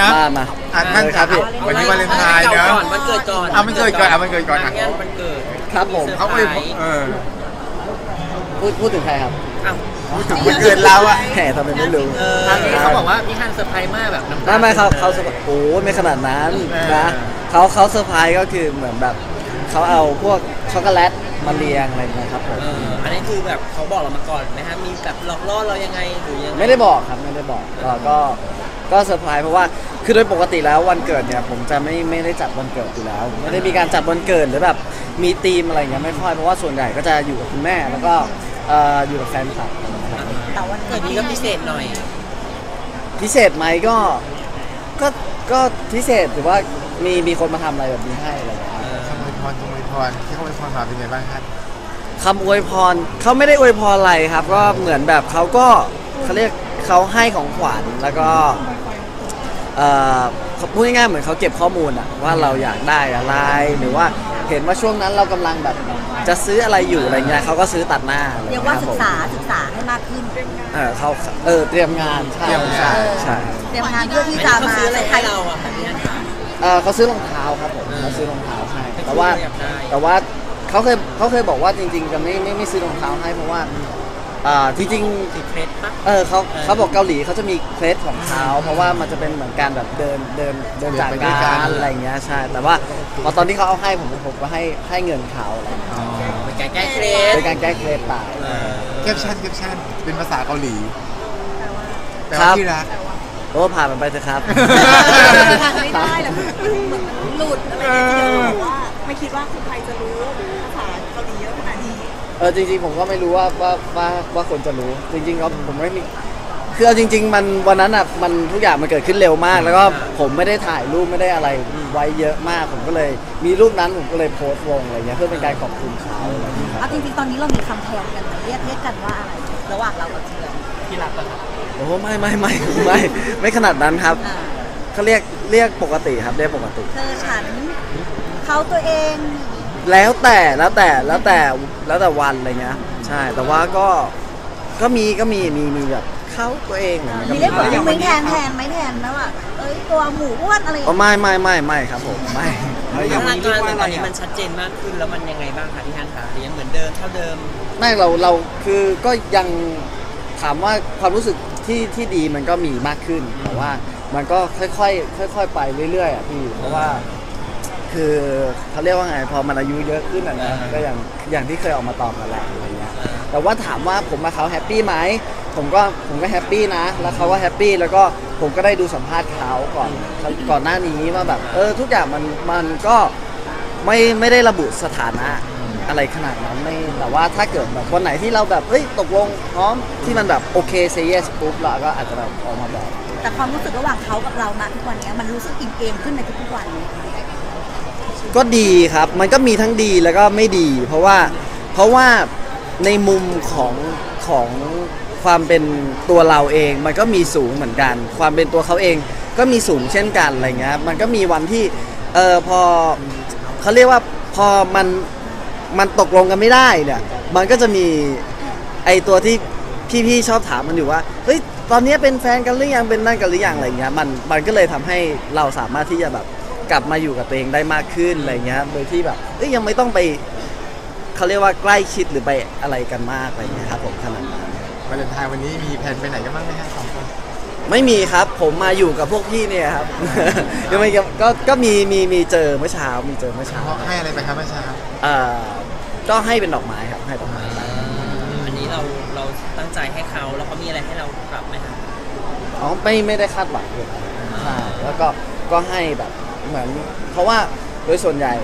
นะมามา อะท่านเลยคครัรับบพี่วันนี้วาเลนไทน์เนอะก่อนวันเกิดก่อนเอาวันเกิดก่อนเอาวันเกิดก่อนอะงานวันเกิดครับผม เขาไปเออพูดพูดถึงใครครับอ้าวพูดถึงวันเกิดเราอะแหมทำไมไม่รู้เออเขาบอกว่าพี่ฮั่นเซอร์ไพรส์มากแบบน้ำตาไม่ไม่เขาเขาเซอร์ไพรส์โอ้ยไม่ขนาดนั้นนะเขาเขาเซอร์ไพรส์ก็คือเหมือนแบบเขาเอาพวกช็อกโกแลตมาเรียงอะไรอย่างเงี้ยครับผมเอออันนี้คือแบบเขาบอกเรามาก่อนไหมฮะมีแบบหลอกล่อเรายังไงหรือยังไงไม่ได้บอกครับไม่ได้บอกก็ก็ ก็เซอร์ไพรส์เพราะว่าคือโดยปกติแล้ววันเกิดเนี่ยผมจะไม่ไม่ได้จัดวันเกิดอยู่แล้ว ไม่ได้มีการจัดวันเกิดหรือแบบมีธีมอะไรอย่างเงี้ยไม่ค่อยเพราะว่าส่วนใหญ่ก็จะอยู่กับคุณแม่แล้วก็เอ่ออยู่กับแฟนคลับนะครับแต่วันเกิเกิดดนี้นี้ก็ก็พิพิเศเศษษหน่อย พิเศษไหมก็ก็ก็พิเศษหรือว่ามีมีคนมาทำอะไรแบบนี้ให้อะไรอย่างเงี้ยเออคำอวยพรคำอวยพรที่เขาอวยพรมาเป็นไงบ้างครับคำอวยพรเขาไม่ได้อวยพรอะไรครับ ก็เหมือนแบบเขาก็เขาเรียกเขาให้ของขวัญแล้วก็เอ่อเขา พูดง่ายๆเหมือนเขาเก็บข้อมูลอะว่าเราอยากได้อะไรหรือว่าเห็นว่าช่วงนั้นเรากำลังแบบจะซื้ออะไรอยู่อะไรเงี้ยเขาก็ซื้อตัดหน้าอะไรเรียกเงี้ว่ายครับศึผกมษาศึกษาให้มากขึ้นเออเขาเออเตรียมงานใช่เตรียมงานใช่ใช่เตรียมงานเพื่อที่อันจะนี้เขามาซื้ออะไรใช้ให้เราอะค่ะพี่ฮันคะเออเขาซื้อรองเท้าครับผมเออเขาซื้อรองเท้าให้ให้แต่ว่าอยากได้แต่ว่าเขาเคยเขาเคยบอกว่าจริง ๆ จะไม่ไม่ไม่ซื้อรองเท้าให้เพราะว่า อ่าจริงๆติดเคล็ดปะ เออเขาเออเขาบอกเกาหลีเขาจะมีเคล็ดของเขาเพราะว่ามันจะเป็นเหมือนการแบบเดินเดินเดินจากเดินไปด้วยกักาน รอะไรอย่างเงี้ยใช่แต่ว่าพอตอนที่เขาเอาให้ผมผมก็ให้ให้เงินเขาอะไรอย่างเงี้ยอ๋อเป็นการแก้เคล็ดเป็นการแก้เคล็ดไป เออแคปชั่นแคปชั่นเป็นภาษาเกาหลีแปลครัว่าบที่รักครับ โอ้ผ่านมันไปเถอะครับทางไม่ได้แหละเหมือนมันหลุดอะไรอย่างเงี้ยที่เราบอกว่าไม่คิดว่าคนไทยจะรู้ เออจริงๆผมก็ไม่รู้ว่าว่าว่าว่าคนจะรู้ จริงๆก็ผมไม่มีคือเอาจริง ๆ มันวันนั้นอะมันทุกอย่างมันเกิดขึ้นเร็วมาก แล้วก็ผมไม่ได้ถ่ายรูปไม่ได้อะไรไว้เยอะมาก ผมก็เลยมีรูปนั้นผมก็เลยโพสต์ลงอะไรเงี้ยเพื่อเป็นการขอบคุณเขาอะไรอย่างเงี้ยครับเอาจริงๆตอนนี้เรามีคำแทนกันไหมเรียกเรียกกันว่าอะไร ระหว่างเรากับเชือนที่รักกันครับโอ้ไม่ไม่ไม่ไม่ไม่ขนาดนั้นครับอ่าเขาเรียกเรียกปกติครับเรียกปกติ เธอฉันเขาตัวเอง แล้วแต่แล้วแต่แล้วแต่แล้วแต่วันอะไรเงี้ยใช่ แต่ว่าก็ก็มีก็มีมีมีแบบเข้าตัวเองอะไรมีเงี้ยเรียกก็แบบมีมึงแทนแทนไหมแทนไหมว่าเอ้ยตัวหมูอ้วนอะไรอย่างอ๋อเงี้ยไม่ไม่ไม่ไม่ครับผมไม่ไม่พัครับฒนาการตอนนี้มันชัดเจนมากขึ้นแล้วมันยังไงบ้างคะพี่ฮันคะหรือยังเหมือนเดิมเท่าเดิม ไม่เราเราคือก็ยังถามว่าความรู้สึกที่ที่ดีมันก็มีมากขึ้นแต่ว่ามันก็ค่อยๆค่อย ๆ ไปเรื่อยๆอะพี่เพราะว่า คือเขาเรียกว่าไงพอมันอายุเยอะขึ้นอะนะก็อย่างอย่างที่เคยออกมาตอบกันแหละอะไรเงี้ยแต่ว่าถามว่าผมกับเขา happy ไหมผมก็ผมก็ happy นะ แล้วเขาก็ happy แล้วก็ผมก็ได้ดูสัมภาษณ์เขาก่อนก่อนหน้านี้ว่าแบบเออทุกอย่างมันมันก็ไม่ไม่ได้ระบุสถานะอะไรขนาดนั้นไม่แต่ว่าถ้าเกิดแบบวันไหนที่เราแบบเอ้ยตกลงพร้อมที่มันแบบโอเคเซเยสปุ๊บเราก็อาจจะแบบออกมาบอกแต่ความรู้สึกระหว่างเขากับเราณทุกวันเนี้ยมันรู้สึกอิ่มเอมขึ้นในทุกๆวันไหม ก็ดีครับ มันก็มีทั้งดีแล้วก็ไม่ดี เพราะว่าเพราะว่าในมุมของของความเป็นตัวเราเอง มันก็มีสูงเหมือนกัน ความเป็นตัวเขาเองก็มีสูงเช่นกันอะไรเงี้ยมันก็มีวันที่เออพอเขาเรียกว่าพอมันมันตกลงกันไม่ได้เนี่ย มันก็จะมีไอตัวที่พี่ๆชอบถามมันอยู่ว่าเฮ้ยตอนนี้เป็นแฟนกันหรือยังเป็นนั่นกันหรือยังอะไรเงี้ยมันมันก็เลยทำให้เราสามารถที่จะแบบ กลับมาอยู่กับตัวเองได้มากขึ้นอะไรเงี้ยโดยที่แบบเอ้ยยังไม่ต้องไปเขาเรียกว่าใกล้ชิดหรือไปอะไรกันมากอะไรเงี้ยครับผมขนาดนั้นวาเลนไทน์วันนี้มีแผนไปไหนกันบ้างไหมฮะสองคนไม่มีครับผมมาอยู่กับพวกพี่เนี่ยครับยังไม่ก็ก็มีมีมีเจอเมื่อเช้ามีเจอเมื่อเช้าเพราะให้อะไรไปครับเมื่อเช้าเอ่อก็ให้เป็นดอกไม้ครับให้ดอกไม้ไปอันนี้เราเราตั้งใจให้เขาแล้วเขามีอะไรให้เรากลับไหมคะอ๋อไม่ไม่ได้คาดหวังเลยใช่แล้วก็ก็ให้แบบ เหมือนเพราะว่าโดยส่วนใหญ่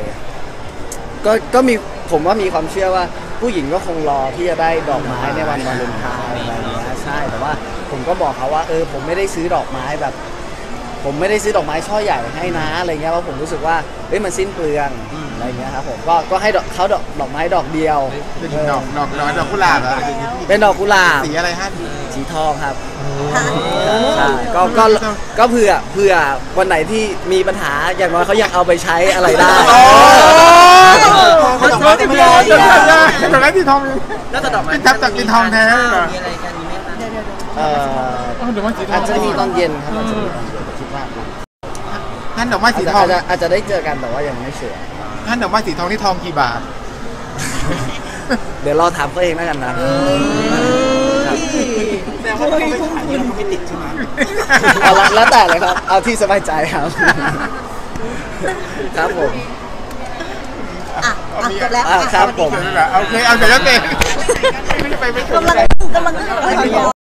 ก็ก็มีผมว่ามีความเชื่อว่า ผู้หญิงก็คงรอที่จะได้ดอกไม้ในวันวาเลนไทน์อะไรอย่างเงี้ยใช่แต่ว่าผมก็บอกเขาว่าเออผมไม่ได้ซื้อดอกไม้แบบ ผมไม่ได้ซื้อดอกไม้ช่อใหญ่ให้นะอะไรเงี้ยเพราะผมรู้สึกว่าเฮ้ยมันสิ้นเปลือง อะไรเงี้ยครับผมก็ก็ให้ดอกเขาดอกดอกไม้ดอกเดียวเป็นเออดอกดอกดอกดอกกุหลาบเหรอเป็นดอกกุหลาบสีอะไรฮะสีทองครับค่ะใช่ก็ก็ก็เผื่อเผื่อวันไหนที่มีปัญหาอย่างน้อยเขาอยากเอาไปใช้อะไรได้โอ้ดอกไม้ที่ทองดอกไม้ที่ทองแล้วแต่ดอกไม้เป็นทับจากเป็นทองแท้เหรอมีอะไรกันมีไหมคะเดี๋ยวเดี๋ยวเดี๋ยวเอ่อเดี๋ยวมันสีทองอาจจะมีตอนเย็นครับอาจจะมีตอนเย็นคิดว่าท่านดอกไม้อาจสีจะทองอาจจะอาจจะได้เจอกันแต่ว่ายังไม่เชื่อ ท่านดอกไม้สีทองนี่ทองกี่บาท เดี๋ยวรอถามเขาเองแล้วกันนะแต่ว่าเขาไม่ขายเราก็ไม่ติดใช่ไหมเอาละแล้วแต่เลยครับ เอาที่สบายใจครับ ครับผมอะอะจบแล้วอะครับผม โอเค เอาเดี๋ยวแล้วเองไม่ได้ไปไม่ถึง กำลังกำลัง